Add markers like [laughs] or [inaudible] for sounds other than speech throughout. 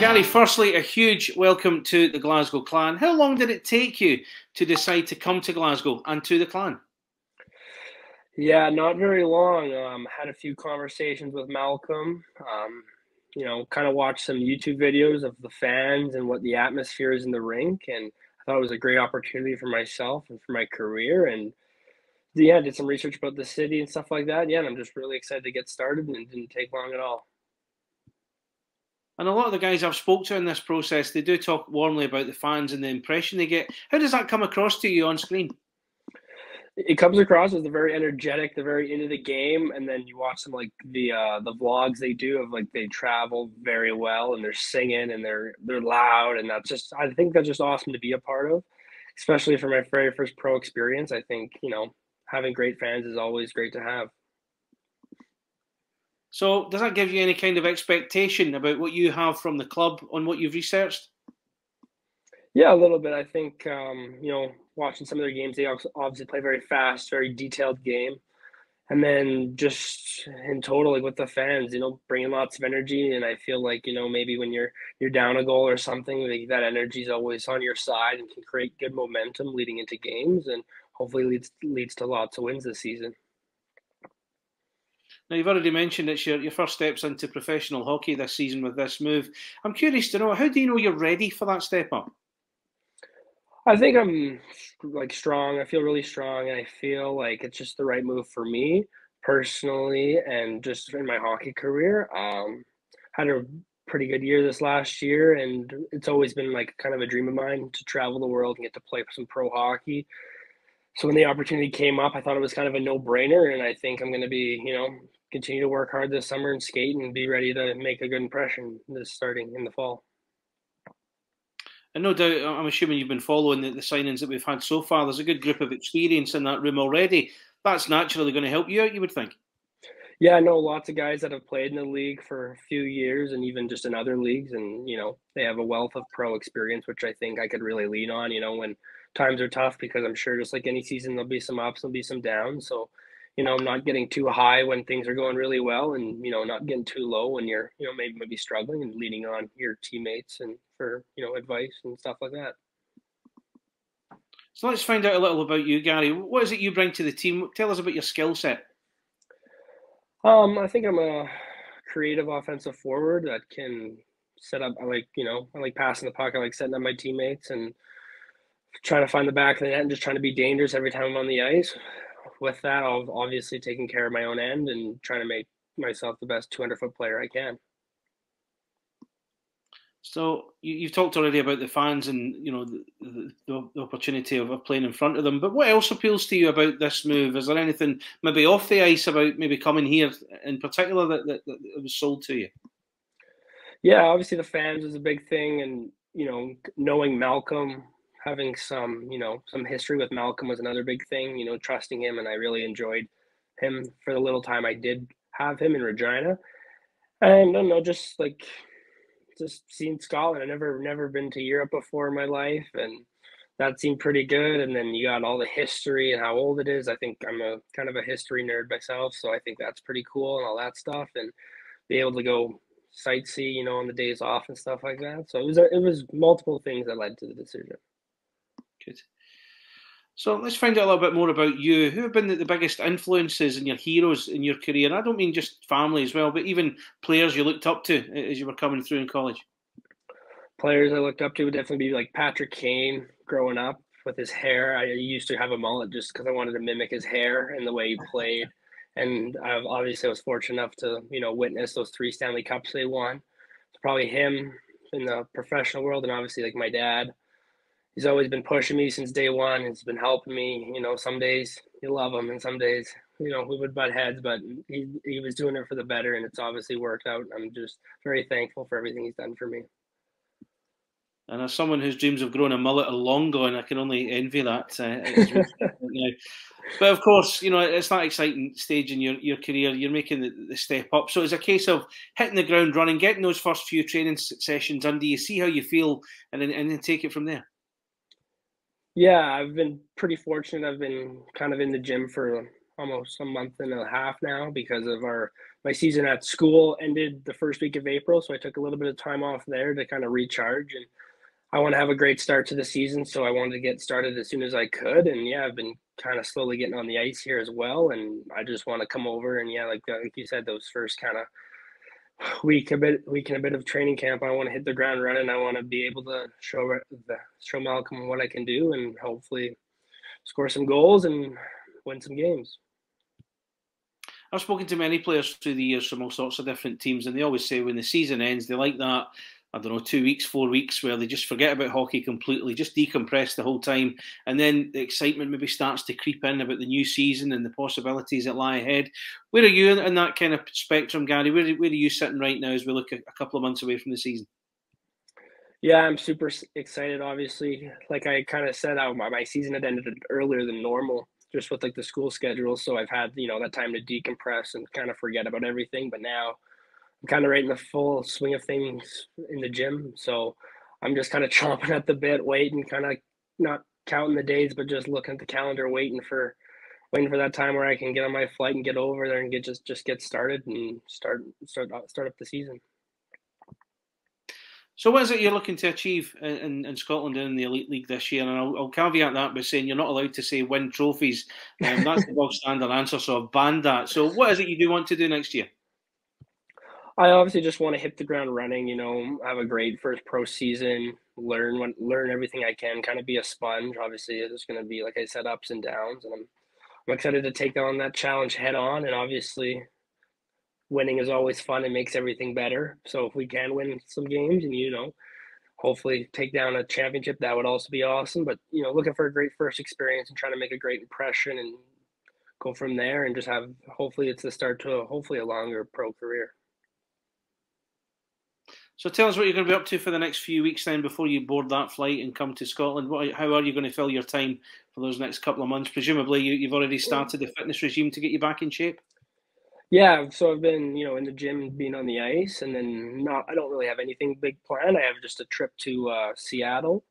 Gary, firstly, a huge welcome to the Glasgow Clan. How long did it take you to decide to come to Glasgow and to the Clan? Yeah, not very long. Um, had a few conversations with Malcolm. Um, you know, kind of watched some YouTube videos of the fans and what the atmosphere is in the rink, and I thought it was a great opportunity for myself and for my career. And yeah, did some research about the city and stuff like that. Yeah, and I'm just really excited to get started, and it didn't take long at all. And a lot of the guys I've spoke to in this process, they do talk warmly about the fans and the impression they get. How does that come across to you on screen? It comes across as they're very energetic, they're very into the game, and then you watch them like the uh, the vlogs they do of like they travel very well and they're singing and they're they're loud and that's just I think that's just awesome to be a part of, especially for my very first pro experience. I think you know having great fans is always great to have. So, does that give you any kind of expectation about what you have from the club on what you've researched? Yeah, a little bit. I think um, you know, watching some of their games, they obviously play very fast, very detailed game, and then just in total, like with the fans, you know, bringing lots of energy. And I feel like you know, maybe when you're you're down a goal or something, like that energy is always on your side and can create good momentum leading into games, and hopefully leads leads to lots of wins this season. Now, you've already mentioned it's your, your first steps into professional hockey this season with this move. I'm curious to know how do you know you're ready for that step up? I think I'm like strong. I feel really strong, and I feel like it's just the right move for me personally, and just in my hockey career. Um, had a pretty good year this last year, and it's always been like kind of a dream of mine to travel the world and get to play some pro hockey. So when the opportunity came up, I thought it was kind of a no brainer, and I think I'm going to be, you know, continue to work hard this summer and skate and be ready to make a good impression this starting in the fall. And no doubt, I'm assuming you've been following the, the, signings that we've had so far. There's a good group of experience in that room already. That's naturally going to help you out, you would think. Yeah, I know lots of guys that have played in the league for a few years and even just in other leagues. And, you know, they have a wealth of pro experience, which I think I could really lean on, you know, when times are tough, because I'm sure just like any season, there'll be some ups, there'll be some downs. So, you know, I'm not getting too high when things are going really well and, you know, not getting too low when you're, you know, maybe maybe struggling and leaning on your teammates and for, you know, advice and stuff like that. So let's find out a little about you, Gary. What is it you bring to the team? Tell us about your skill set. Um, I think I'm a creative offensive forward that can set up. I like, you know, I like passing the puck. I like setting up my teammates and trying to find the back of the net and just trying to be dangerous every time I'm on the ice with that, I've obviously taking care of my own end and trying to make myself the best 200 foot player I can. So you, have talked already about the fans and you know the, the, the, opportunity of playing in front of them. But what else appeals to you about this move? Is there anything maybe off the ice about maybe coming here in particular that, that, that was sold to you? Yeah, obviously the fans is a big thing, and you know knowing Malcolm having some, you know, some history with Malcolm was another big thing, you know, trusting him. And I really enjoyed him for the little time I did have him in Regina. And I don't know, just like, just seen Scotland. I never, never been to Europe before in my life. And that seemed pretty good. And then you got all the history and how old it is. I think I'm a kind of a history nerd myself. So I think that's pretty cool and all that stuff. And be able to go sightsee, you know, on the days off and stuff like that. So it was, it was multiple things that led to the decision. Good. So let's find out a little bit more about you. Who have been the biggest influences and your heroes in your career? And I don't mean just family as well, but even players you looked up to as you were coming through in college. Players I looked up to would definitely be like Patrick Kane growing up with his hair. I used to have a mullet just because I wanted to mimic his hair and the way he played. And I've obviously I was fortunate enough to, you know, witness those three Stanley Cups they won. It's probably him in the professional world and obviously like my dad he's always been pushing me since day one. He's been helping me. You know, some days you love him, and some days you know we would butt heads, but he he was doing it for the better, and it's obviously worked out. I'm just very thankful for everything he's done for me. And as someone whose dreams have grown a mullet are long gone, I can only envy that. Uh, [laughs] but of course, you know it's that exciting stage in your, your career. You're making the, the, step up, so it's a case of hitting the ground running, getting those first few training sessions under you, see how you feel, and then and then take it from there. Yeah, I've been pretty fortunate. I've been kind of in the gym for almost a month and a half now because of our my season at school ended the first week of April, so I took a little bit of time off there to kind of recharge and I want to have a great start to the season, so I wanted to get started as soon as I could. And yeah, I've been kind of slowly getting on the ice here as well, and I just want to come over and yeah, like like you said, those first kind of week a bit week and a bit of training camp, I want to hit the ground running. I want to be able to show show Malcolm what I can do, and hopefully score some goals and win some games. I've spoken to many players through the years from all sorts of different teams, and they always say when the season ends, they like that I don't know, two weeks, four weeks, where they just forget about hockey completely, just decompress the whole time, and then the excitement maybe starts to creep in about the new season and the possibilities that lie ahead. Where are you in that kind of spectrum, Gary? Where, where are you sitting right now as we look a, a couple of months away from the season? Yeah, I'm super excited. Obviously, like I kind of said, I, my season had ended earlier than normal, just with like the school schedule. So I've had you know that time to decompress and kind of forget about everything. But now I'm kind of right in the full swing of things in the gym. So I'm just kind of [laughs] chomping at the bit, waiting, kind of not counting the days, but just looking at the calendar, waiting for waiting for that time where I can get on my flight and get over there and get just just get started and start start start up the season. So, what is it you're looking to achieve in, in Scotland and in the Elite League this year? And I'll, I'll, caveat that by saying you're not allowed to say win trophies. Um, that's the bog standard answer, so I've banned that. So, what is it you do want to do next year? I obviously just want to hit the ground running. You know, have a great first pro season, learn when, learn everything I can, kind of be a sponge. Obviously, there's going to be, like I said, ups and downs, and I'm I'm excited to take on that challenge head on. And obviously, winning is always fun and makes everything better. So if we can win some games, and you know, hopefully take down a championship, that would also be awesome. But you know, looking for a great first experience and trying to make a great impression and go from there, and just have hopefully it's the start to a, hopefully a longer pro career. So tell us what you're going to be up to for the next few weeks then before you board that flight and come to Scotland. What, how are you going to fill your time for those next couple of months? Presumably you, have already started the fitness regime to get you back in shape. Yeah, so I've been, you know, in the gym, being on the ice, and then not. I don't really have anything big planned. I have just a trip to uh, Seattle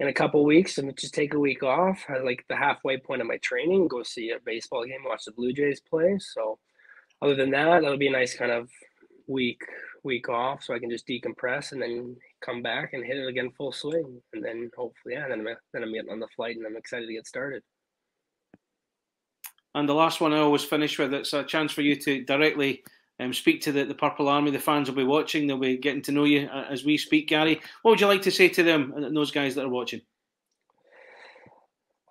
in a couple weeks, and just take a week off. I like the halfway point of my training, go see a baseball game, watch the Blue Jays play. So, other than that, that'll be a nice kind of week week off so I can just decompress and then come back and hit it again full swing. And then hopefully, yeah, then I'm, then I'm getting on the flight and I'm excited to get started. And the last one I always finish with it's a chance for you to directly um, speak to the, the Purple Army. The fans will be watching, they'll be getting to know you uh, as we speak, Gary. What would you like to say to them and those guys that are watching?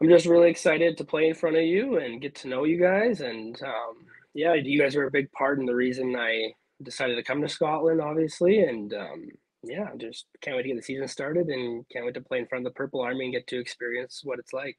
I'm just really excited to play in front of you and get to know you guys. And um, yeah, you guys are a big part in the reason I decided to come to Scotland, obviously, and um, yeah, just can't wait to get the season started and can't wait to play in front of the Purple Army and get to experience what it's like.